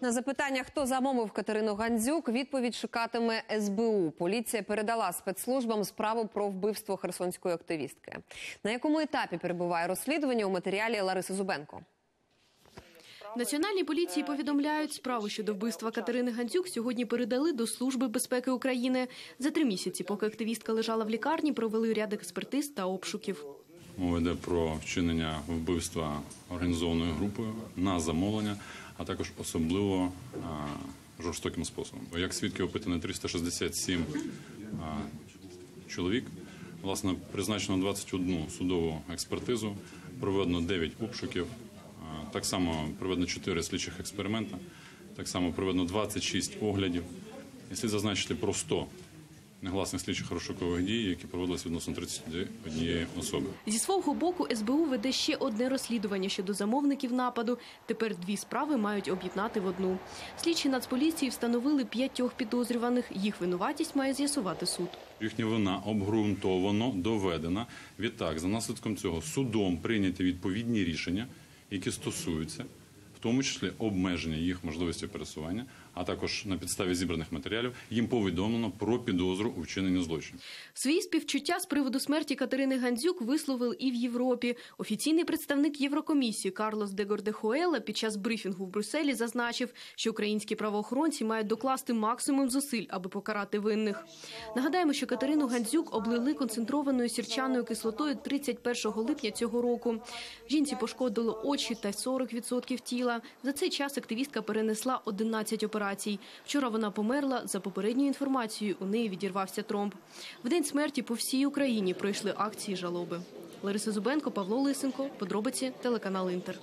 На запитання, хто замовив Катерину Гандзюк, відповідь шукатиме СБУ. Поліція передала спецслужбам справу про вбивство херсонської активістки. На якому етапі перебуває розслідування у матеріалі Лариси Зубенко? Національній поліції повідомляють, справу щодо вбивства Катерини Гандзюк сьогодні передали до Служби безпеки України. За три місяці, поки активістка лежала в лікарні, провели ряд експертиз та обшуків. Мова йде про вчинення вбивства організованою групою на замовлення, а також особливо жорстоким способом. Як свідки опитано 367 чоловік. Власне, призначено 21 судову експертизу, проведено 9 обшуків, так само проведено 4 слідчих експеримента, так само проведено 26 оглядів. Слід зазначити про 100 негласних слідчих розшукових дій, які проводилися відносно 31 особи. Зі свого боку СБУ веде ще одне розслідування щодо замовників нападу. Тепер дві справи мають об'єднати в одну. Слідчі Нацполіції встановили п'ятьох підозрюваних. Їх винуватість має з'ясувати суд. Їхня вина обґрунтовано доведена. Відтак, за наслідком цього судом прийняті відповідні рішення, які стосуються, в тому числі обмеження їх можливості пересування, а також на підставі зібраних матеріалів їм повідомлено про підозру у вчиненні злочину. Свої співчуття з приводу смерті Катерини Гандзюк висловив і в Європі. Офіційний представник Єврокомісії Карлос де Гордехуела під час брифінгу в Брюсселі зазначив, що українські правоохоронці мають докласти максимум зусиль, аби покарати винних. Нагадаємо, що Катерину Гандзюк облили концентрованою сірчаною кислотою 31 липня цього року. Жінці пошкодило очі та 40% тіла. За цей час активістка перенесла 11 операцій. Вчора вона померла. За попередньою інформацією, у неї відірвався тромб. В день смерті по всій Україні пройшли акції жалоби. Лариса Зубенко, Павло Лисенко. Подробиці телеканал Інтер.